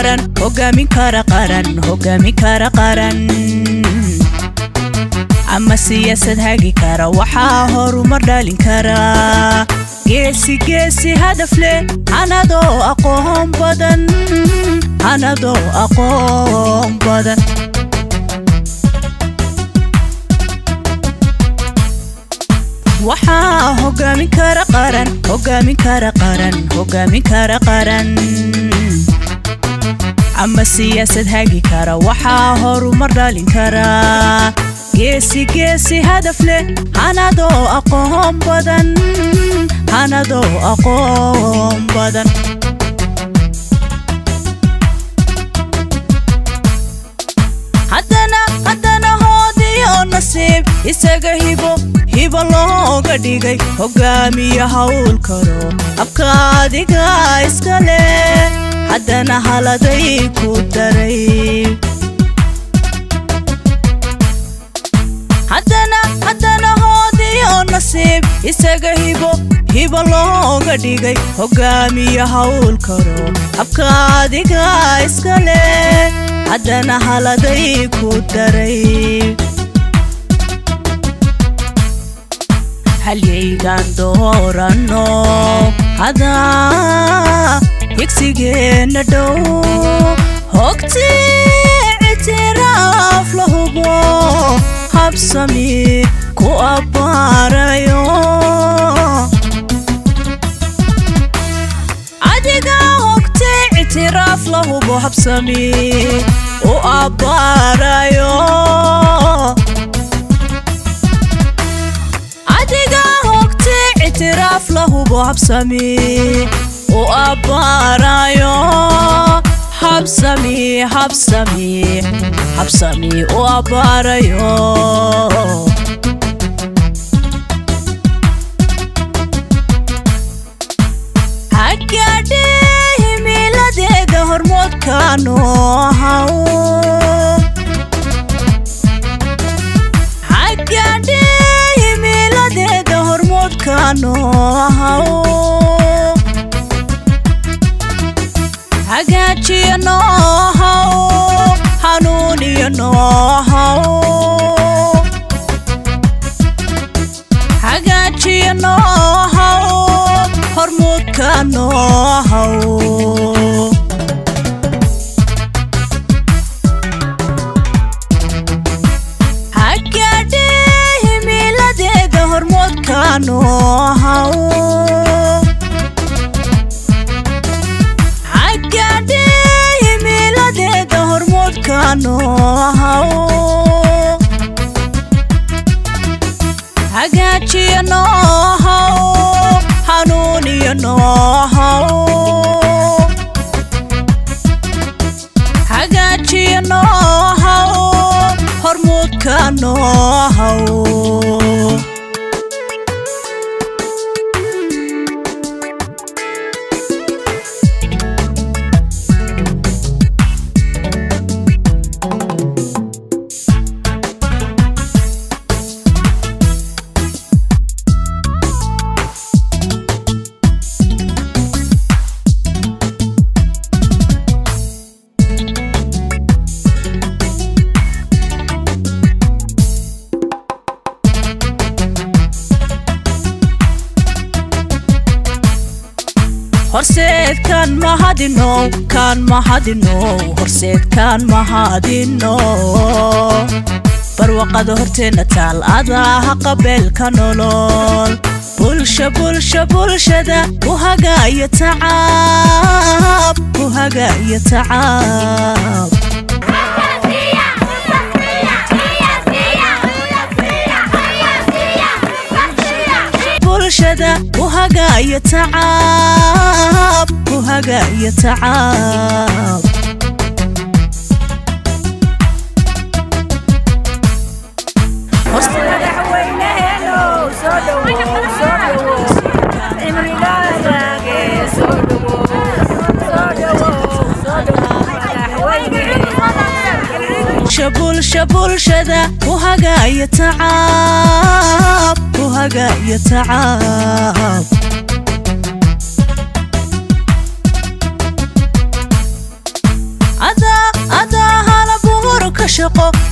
qaran hogaamin kara qaran hogaamin kara qaran ama siyaasad hagi kara waxaa horumar dhalin kara. Geesi geesi hadaf leh anadoo aqoon badan. Anadoo aqoon badan. Waxaa hogaamin kara qaran hogaamin kara qaran hogaamin kara qaran ama siyaasad hagi kara waxaa horumar dhalin kara. Geesi geesi hadaf leh hanadoo aqoon badan. Hanadoo aqoon badan. Isaga hibo hibo looga dhigay. Hogaamiya hawl karo habka adiga iska leh haddana haladay ku daray haddana nasiib isaga hibo hibo looga dhigay hogaamiya hawl karo habka adiga iska leh haddana haladay ku daray halyaygaan dooranno hadaa higsigeenna dhow hogti ictiraaf la hubo habsami ku abbaarayo adiga hogti ictiraaf la hubo habsami u abbaarayo adiga hogti ictiraaf la hubo habsami وأباريو حبسمي حبسمي حبسمي وأباريو هكادي ميلادي دهر موت كانو هاو no how hagaajiyano haw hormuudkano haw hagaadhimiladeeda hormoodkano haw horseedkaan mahadino kaan mahadino horseedkaan mahadino barwaqada horteenna taal adaa qabeelka nolol bulsha bulsha bulshada u hagaayo tacaab u hagaayo tacaab كذا وهقا يتعب وهقا يتعب شبول شبول شذا وهقا يتعب وهقى يتعب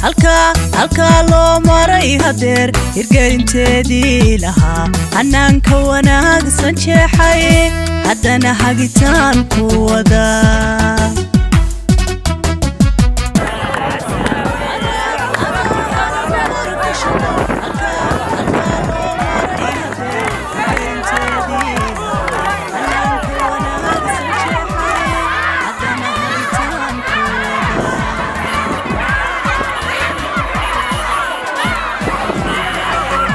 halka halkaa loo maray hadeer hirgelinteedii lahaa hanaanka wanaagsan jeexay haddana hagitaan ku wada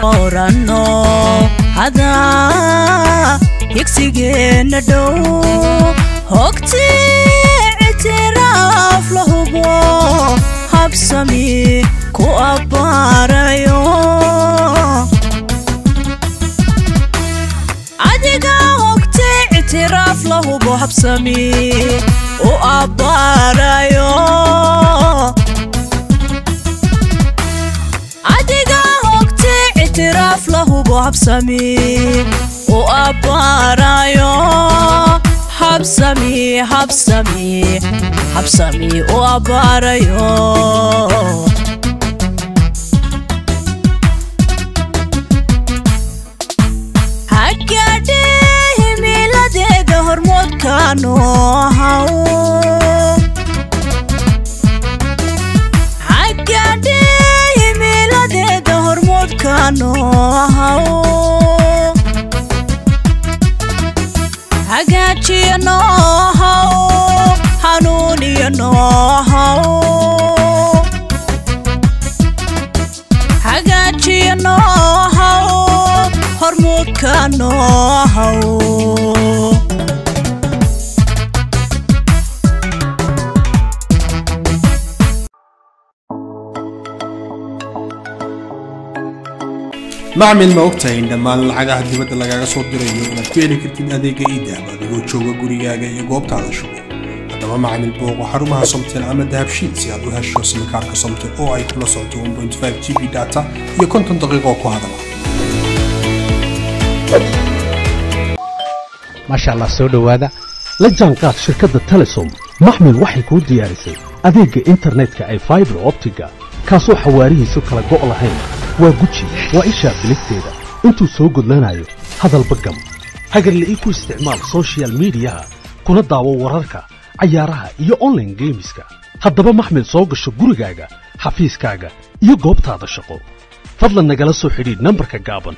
oranno hadaa higsigeenna dhow hogti ictiraaf la hubo habsami ku abbaarayo hubo habsami u abbaarayo وابسمي وأبارايو حبسمي حبسمي حبسمي وأبارايو حكاتي ميلادي دهر موت كانوا هاو no macmil ma ogtahay in dhammaan lacagaha dibadda lagaaga soo dirayo inaad ku heli kartid adeega iidahab adigoo jooga gurigaaga iyo goobtaada shugo macmil booqo xarumaha somtel ama dahabshiid si aad u hesho simikaarka somtel oo ay kula socoto 1.5 g b data iyo konton daqiiqo ku hadala maasha allah soo dhowaada la jaanqaad shirkadda telesom maxmil waxay kuu diyaarisay adeegga internetka ay faibar optiga kaasoo xawaarihiisu kala go' lahayn waa guji waa ishaa biligteeda intuu soo gudlanayo hadalba gam hagarle ii ku isticmaal sochial midiyaha kuna daawo wararka cayaaraha iyo onlaine geemiska haddaba maxmil soo gasho gurigaaga xafiiskaaga iyo goobtaada shaqo. Fadlan nagala soo xidhiidh nambarka gaaban